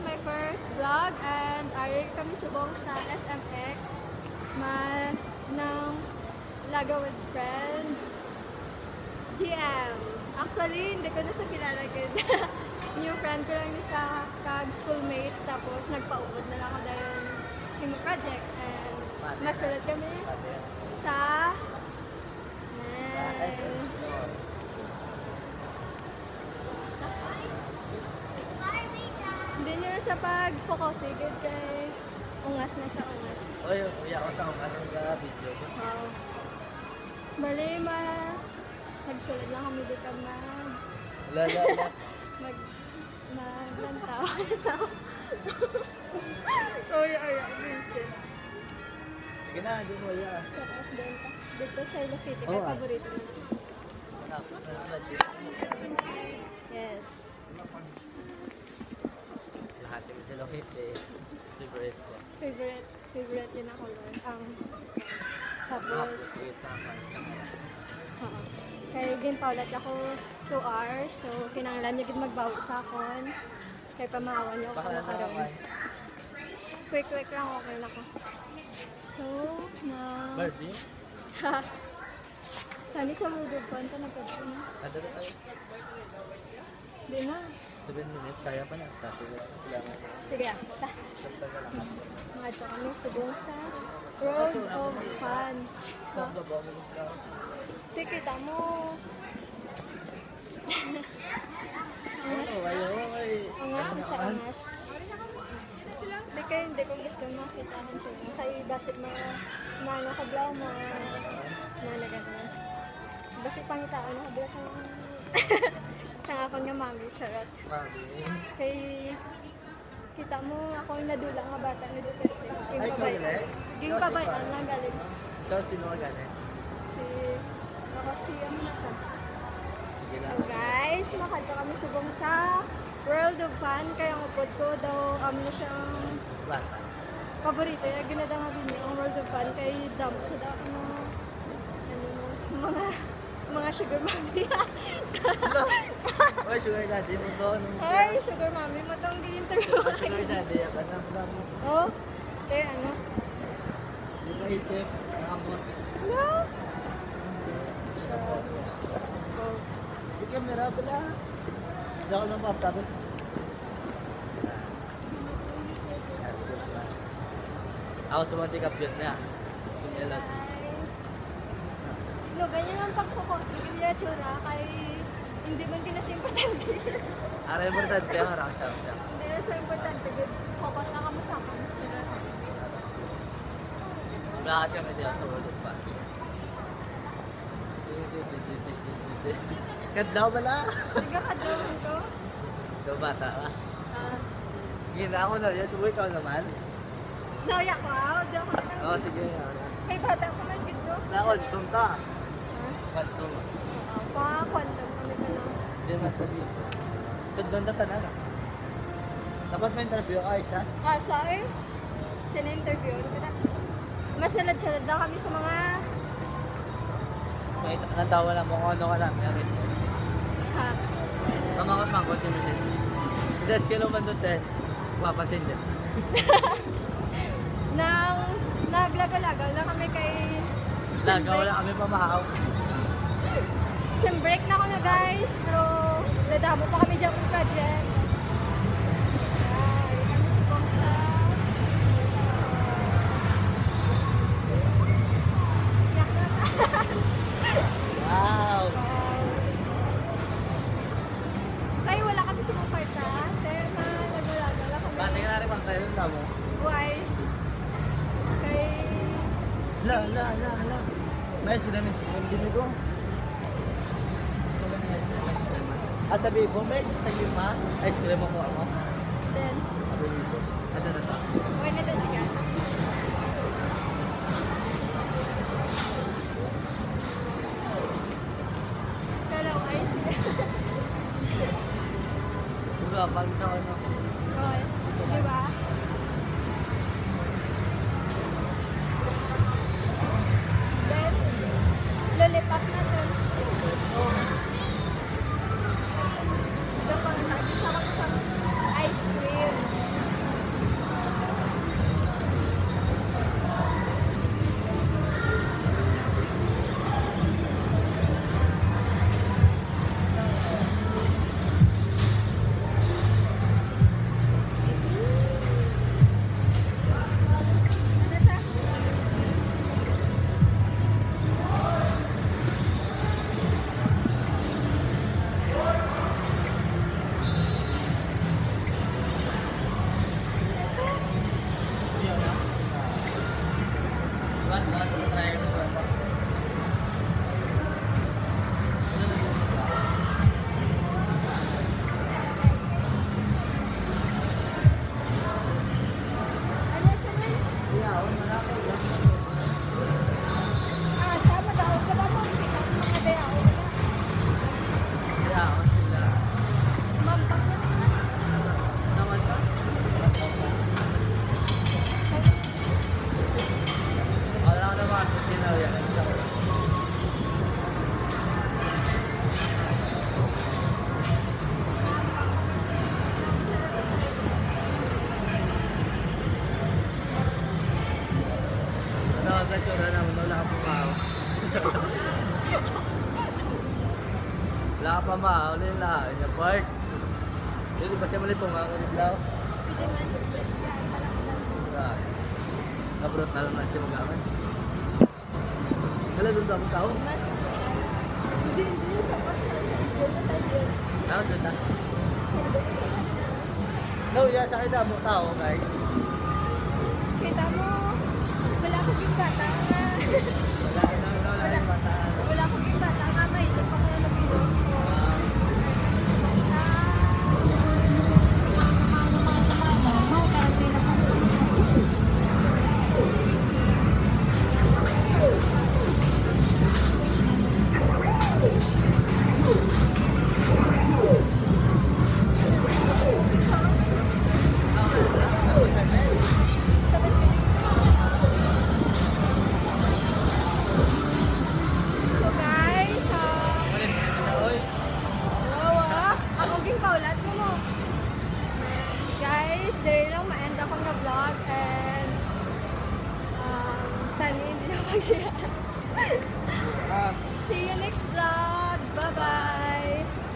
is my first vlog and ari kami subong sa SMX ma ng Laga with friend GM. Actually, hindi ko na sa kilala good. Yung friend ko lang yun sa kag-schoolmate tapos nagpaubod na lang ako dahil yung project and masulat kami sa Nice. Hindi nyo sa pag-focus eh, good kay ungas na sa ungas. Oy, uya ako sa umas ng video. Wow. Bali, ma... Nagsulat lang kami dito mag... La la la. mag... maglantaw sa... Oy, ay, ay, visit. Sige na, di mo ya. Tapos din pa. Dito sa Hello Kitty, Oo, kay ah. paborito mo. Tapos na sa Yes. Sila Kitty. Favorite ko. Favorite, favorite yun ako, Lord. Ang... Tapos, wait sa akin. Oo. Kaya game paulat ako 2 hours, so kinanglan niya magbawi sa akon. Kaya pamahawan niyo ako Baka na karon. naman. Quick quick lang okay na ko. So, na Barbie? Tani sa Woodwood ko, ito nagkabso na. Ano na tayo? Di na. 7 minutes, kaya pa na. Kasi kailangan. Sige, ta. Sakta ka So, lang. mga ito kami subong sa Road of Fun. Baba mo kita. Angas, angas na sa angas. Di kayo, hindi ko gusto makita ko siya. Kaya basit na maano ka blaw, ma... Maano Basit pangitao na kabila sa... sa nga ko niya mami, charot. Mami. Kay kita mo ako yung nadulang nga bata ni Duterte. Ay, babay. galing? Yung Ikaw si babay, Pa? ang nagaling. Ikaw sino ka gani? Si... Ako si ano na siya. Sige So lang. guys, makadto kami subong sa World of Fun. Kaya ang upod ko daw um, na siyang Bata. paborito. Yung ginada nga din niya ang World of Fun. Kay dam sa daw ano, ano, mga sugar mommy. Hello. Oy, sugar daddy mo to. Ay, sugar mommy mo tong gi-interview Ah, Sugar daddy, apa na mo. Oh, eh ano? Di ba isip? Nakamot. Hello? Siya. Oh. Di pala. Hindi ako nang masabi. Ako sumunti ka piyot na. Sumilat. Guys. No, ganyan ang niya tsura kay hindi man kinasa importante. Ara importante ang harap siya siya. hindi na sa importante. Good focus na kamo sa akong tsura. Lahat kami dito sa World Fun. Kadlaw bala. Sige ka daw ito. Ikaw bata ka. Ah, Gina ako na yan. Subuhay ka naman. Nauya ko ah. Di ako na. Oo, sige. Kay bata ko man dito. Nakontum ka. Ha? Kontum. Oo, pa-quantum kami ka lang. Hindi naman sabi. So, doon na tanan ah. Dapat may interview ka, isa. Ah, sorry. Sina-interview. Masalad-salad daw kami sa mga May natawa lang mo kung ano ka lang. Ha, Mga kapangkot yun din. Hindi, sila man doon din. Papasin din. nang naglagaw-lagaw na kami kay Lagaw lang kami pamahaw. Sim break na ako na guys, pero dadamo pa kami dyan kung project. Why? Kay... La, la, la, la. May sila, may sila. Hindi ko. At sabi mo, may sa lima, ice cream mo ako. Then, Ano na to? okay na siya. Kala ko ayos na. Diba, pag sa ano. Wala pa ma, wala yung lahat. Yung yeah, park. Dito ba siya mali po mga kanit daw? Kabrot na lang na siya magamit. Kala doon daw ang tao? Mas. Hindi din sa pagkakas. Tao doon na. Daw ya, sa kita mo tao guys. Kita mo, wala ko yung bata. Guys, dahil lang ma-end ako na vlog and um, tani, hindi na magsiya. Ah, See you next vlog. Bye-bye.